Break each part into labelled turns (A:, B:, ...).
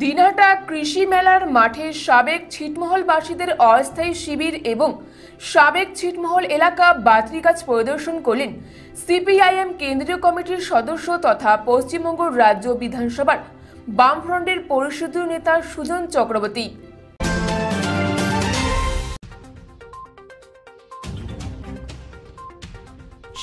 A: দিনহাটা কৃষি মেলার মাঠে সাবেক ছিটমহলবাসীদের অস্থায়ী শিবির এবং সাবেক ছিটমহল এলাকা বাতরি গাছ পরিদর্শন করলেন সিপিআইএম কেন্দ্রীয় কমিটির সদস্য তথা পশ্চিমবঙ্গ রাজ্য বিধানসভার বামফ্রন্টের পরিষদীয় নেতা সুজন চক্রবর্তী।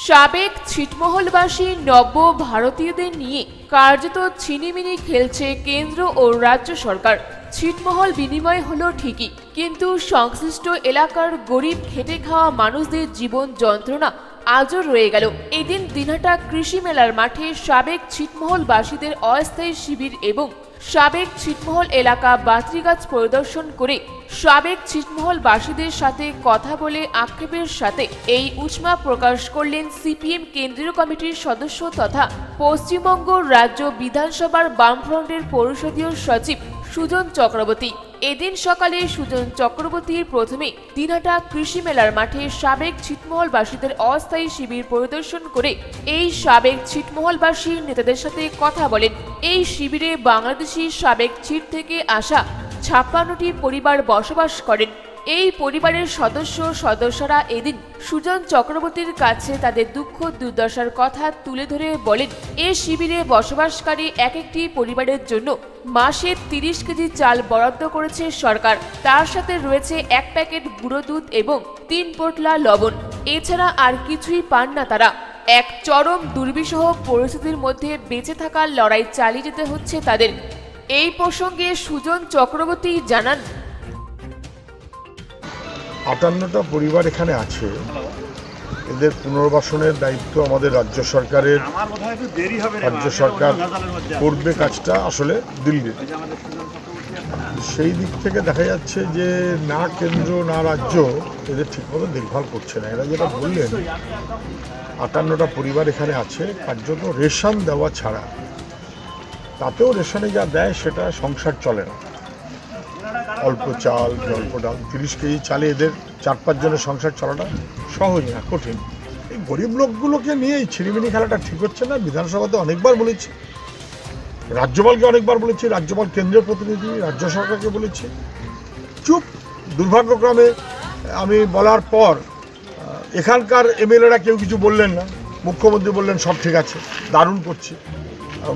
A: সাবেক ছিটমহলবাসী নব্য ভারতীয়দের নিয়ে কার্যত ছিনিমিনি খেলছে কেন্দ্র ও রাজ্য সরকার। ছিটমহল বিনিময় হলো ঠিকই, কিন্তু সংশ্লিষ্ট এলাকার গরিব খেটে খাওয়া মানুষদের জীবন যন্ত্রণা আজও রয়ে গেল। এদিন দিনহাটা কৃষি মেলার মাঠে সাবেক ছিটমহলবাসীদের অস্থায়ী শিবির এবং সাবেক ছিটমহল এলাকা বাত্রিগাছ পরিদর্শন করে সাবেক ছিটমহলবাসীদের সাথে কথা বলে আক্ষেপের সাথে এই উষ্মা প্রকাশ করলেন সিপিএম কেন্দ্রীয় কমিটির সদস্য তথা পশ্চিমবঙ্গ রাজ্য বিধানসভার বামফ্রন্টের পরিষদীয় সচিব সুজন চক্রবর্তী। এদিন সকালে সুজন চক্রবর্তীর প্রথমে দিনহাটা কৃষি মেলার মাঠে সাবেক ছিটমহলবাসীদের অস্থায়ী শিবির পরিদর্শন করে এই সাবেক ছিটমহলবাসীর নেতাদের সাথে কথা বলেন। এই শিবিরে বাংলাদেশি সাবেক ছিট থেকে আসা ছাপ্পান্নটি পরিবার বসবাস করেন। এই পরিবারের সদস্য সদস্যরা এদিন সুজন চক্রবর্তীর কাছে তাদের দুঃখ দুর্দশার কথা তুলে ধরে বলেন, এ শিবিরে বসবাসকারী এক একটি পরিবারের জন্য মাসে তিরিশ কেজি চাল বরাদ্দ করেছে সরকার। তার সাথে রয়েছে এক প্যাকেট গুঁড়ো দুধ এবং তিন পোটলা লবণ। এছাড়া আর কিছুই পান না তারা। এক চরম দুর্বিষহ পরিস্থিতির মধ্যে বেঁচে থাকার লড়াই চালিয়ে যেতে হচ্ছে তাদের। এই প্রসঙ্গে সুজন চক্রবর্তী জানান
B: আটান্নটা পরিবার এখানে আছে। এদের পুনর্বাসনের দায়িত্ব আমাদের রাজ্য সরকারের। রাজ্য সরকার করবে কাজটা আসলে দিল্লির সেই দিক থেকে দেখা যাচ্ছে যে না কেন্দ্র না রাজ্য এদের ঠিকমতো দেখভাল করছে না। এরা যেটা বললেন আটান্নটা পরিবার এখানে আছে কার্যত রেশন দেওয়া ছাড়া। তাতেও রেশনে যা দেয় সেটা সংসার চলে না। অল্প চাল, অল্প ডাল, তিরিশ কেজি চালে এদের চার পাঁচজনের সংসার চলাটা সহজ না, কঠিন। এই গরিব লোকগুলোকে নিয়ে এই ছিড়িমিনি খেলাটা ঠিক হচ্ছে না, বিধানসভাতে অনেকবার বলেছি, রাজ্যপালকে অনেকবার বলেছি, রাজ্যপাল কেন্দ্রীয় প্রতিনিধি, রাজ্য সরকারকে বলেছি। চুপ, দুর্ভাগ্যক্রমে আমি বলার পর এখানকার এমএলএরা কেউ কিছু বললেন না, মুখ্যমন্ত্রী বললেন সব ঠিক আছে, দারুণ করছে।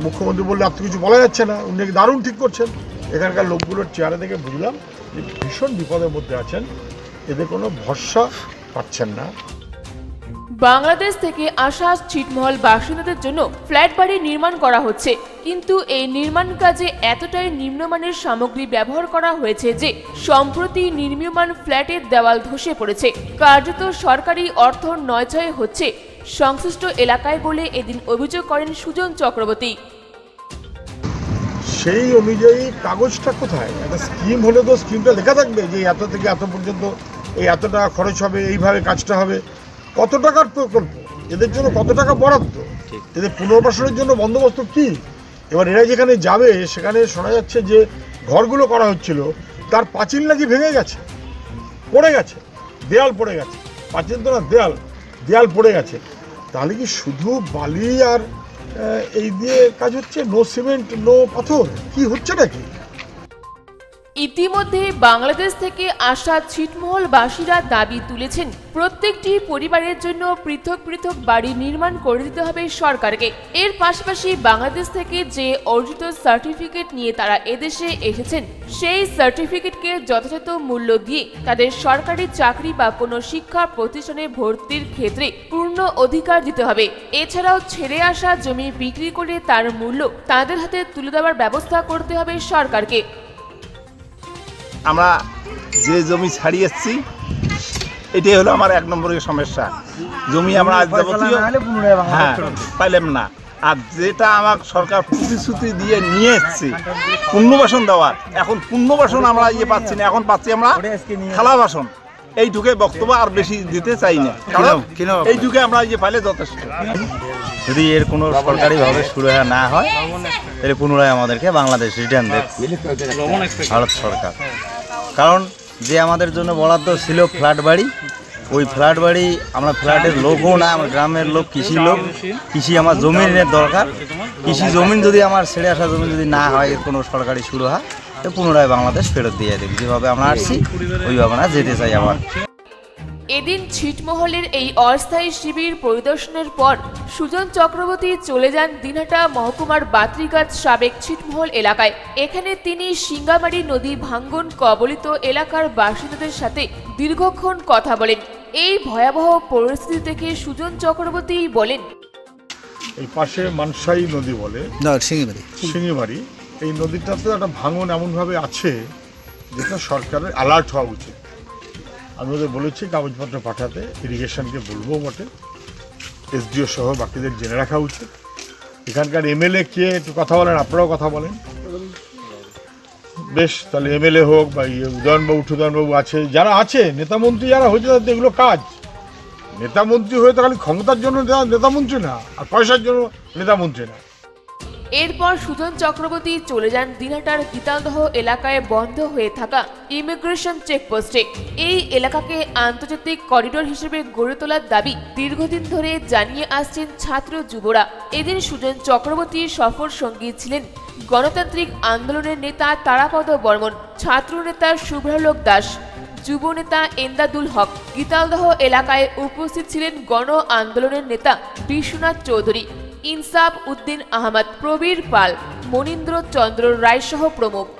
B: মুখ্যমন্ত্রী বললে আর তো কিছু বলা যাচ্ছে না, উনি দারুণ ঠিক করছেন। এখানকার লোকগুলোর চেহারা দেখে বুঝলাম যে ভীষণ বিপদের মধ্যে আছেন। এদের কোনো ভরসা পাচ্ছেন না।
A: বাংলাদেশ থেকে আসা ছিটমহল বাসিন্দাদের জন্য ফ্ল্যাট বাড়ি নির্মাণ করা হচ্ছে। কিন্তু এই নির্মাণ কাজে এতটাই নিম্নমানের সামগ্রী ব্যবহার করা হয়েছে যে সম্প্রতি নির্মীয়মান ফ্ল্যাটের দেওয়াল ধসে পড়েছে। কার্যত সরকারি অর্থ নয়ছয় হচ্ছে সংশ্লিষ্ট এলাকায় বলে এদিন অভিযোগ করেন সুজন চক্রবর্তী।
B: সেই অনুযায়ী কাগজটা কোথায়? একটা স্কিম হলে তো স্কিমটা লেখা থাকবে যে এত থেকে এত পর্যন্ত এই এত টাকা খরচ হবে এইভাবে কাজটা হবে। কত টাকার প্রকল্প? এদের জন্য কত টাকা বরাদ্দ? এদের পুনর্বাসনের জন্য বন্দোবস্ত কি? এবার এরা যেখানে যাবে সেখানে শোনা যাচ্ছে যে ঘরগুলো করা হচ্ছিল তার পাঁচিল নাকি ভেঙে গেছে পড়ে গেছে দেয়াল পড়ে গেছে। পাঁচিল তো না দেয়াল দেয়াল পড়ে গেছে। তাহলে কি শুধু বালি আর এই দিয়ে কাজ হচ্ছে নো সিমেন্ট নো পাথর কি হচ্ছে নাকি?
A: ইতিমধ্যে বাংলাদেশ থেকে আসা ছিটমহলবাসীরা দাবি তুলেছেন, প্রত্যেকটি পরিবারের জন্য পৃথক পৃথক বাড়ি নির্মাণ করে দিতে হবে সরকারকে। এর পাশাপাশি বাংলাদেশ থেকে যে অর্জিত সার্টিফিকেট নিয়ে তারা এদেশে এসেছেন, সেই সার্টিফিকেটকে যথাযথ মূল্য দিয়ে তাদের সরকারি চাকরি বা কোনো শিক্ষা প্রতিষ্ঠানে ভর্তির ক্ষেত্রে পূর্ণ অধিকার দিতে হবে। এছাড়াও ছেড়ে আসা জমি বিক্রি করে তার মূল্য তাদের হাতে তুলে দেওয়ার ব্যবস্থা করতে হবে সরকারকে।
C: আমরা যে জমি ছাড়িয়ে এসেছি এটাই হলো আমার এক নম্বরের সমস্যা। জমি আমরা আজ যাবতীয় হ্যাঁ পাইলাম না। আর যেটা আমার সরকার প্রতিশ্রুতি দিয়ে নিয়ে এসছে পুণ্যবাসন দেওয়ার। এখন পুণ্যবাসন আমরা ইয়ে পাচ্ছি না এখন পাচ্ছি আমরা থালা বাসন। এইটুকে বক্তব্য আর বেশি দিতে চাই না। কারণ এই যুগে আমরা ইয়ে পাইলে যথেষ্ট।
D: যদি এর কোনো সরকারিভাবে শুরু না হয়, তাহলে পুনরায় আমাদেরকে বাংলাদেশ রিটার্ন দেবে। ভারত সরকার। কারণ যে আমাদের জন্য বরাদ্দ ছিল ফ্ল্যাট বাড়ি, ওই ফ্ল্যাট বাড়ি আমরা ফ্ল্যাটের লোকও না, আমার গ্রামের লোক, কৃষি লোক। কৃষি আমার জমিনের দরকার। কৃষি জমিন যদি আমার ছেড়ে আসা জমি যদি না হয়, এর কোনো সরকারি শুরু হয়, তো পুনরায় বাংলাদেশ ফেরত দিয়ে দেবে। যেভাবে আমরা আসছি, ওইভাবে না যেতে চাই আবার।
A: এদিন ছিটমহলের এই অস্থায়ী শিবির পরিদর্শনের পর সুজন চক্রবর্তী চলে যান দিনহাটা মহকুমার বাত্রিগাছ সাবেক ছিটমহল এলাকায়। এখানে তিনি সিঙ্গামারি নদী ভাঙ্গন কবলিত এলাকার বাসিন্দাদের সাথে দীর্ঘক্ষণ কথা বলেন। এই ভয়াবহ পরিস্থিতি থেকে সুজন চক্রবর্তী বলেন
B: এই পাশে মানসাই নদী বলে।
E: না সিঙ্গিবাড়ি
B: এই নদীটাতে একটা ভাঙন এমনভাবে আছে যেটা সরকারের অ্যালার্ট হওয়া উচিত। আমি ওদের বলেছি কাগজপত্র পাঠাতে ইরিগেশনকে বলব বটে। এসডিও সহ বাকিদের জেনে রাখা উচিত। এখানকার এমএলএ কে, একটু কথা বলেন, আপনারাও কথা বলেন। বেশ, তাহলে এমএলএ হোক বা ইয়ে উদয়নবাবু টুদয়নবাবু আছে, যারা আছে, নেতামন্ত্রী যারা হয়েছে, তাদের এগুলো কাজ। নেতামন্ত্রী হয়ে তো খালি ক্ষমতার জন্য নেতা- নেতামন্ত্রী না, আর পয়সার জন্য নেতামন্ত্রী না।
A: এরপর সুজন চক্রবর্তী চলে যান দিনহাটার গীতালদহ এলাকায় বন্ধ হয়ে থাকা ইমিগ্রেশন চেকপোস্টে। এই এলাকাকে আন্তর্জাতিক করিডোর হিসেবে গড়ে তোলার দাবি দীর্ঘদিন ধরে জানিয়ে আসছেন ছাত্র যুবরা। এদিন সুজন চক্রবর্তীর সফর সঙ্গী ছিলেন গণতান্ত্রিক আন্দোলনের নেতা তারাপদ বর্মন, ছাত্র নেতা শুভ্রালোক দাস, যুব নেতা এন্দাদুল হক। গীতালদহ এলাকায় উপস্থিত ছিলেন গণ আন্দোলনের নেতা বিশ্বনাথ চৌধুরী। ইনসাফ উদ্দিন আহমদ প্রবীর পাল মনীন্দ্র চন্দ্র রায় সহ প্রমুখ।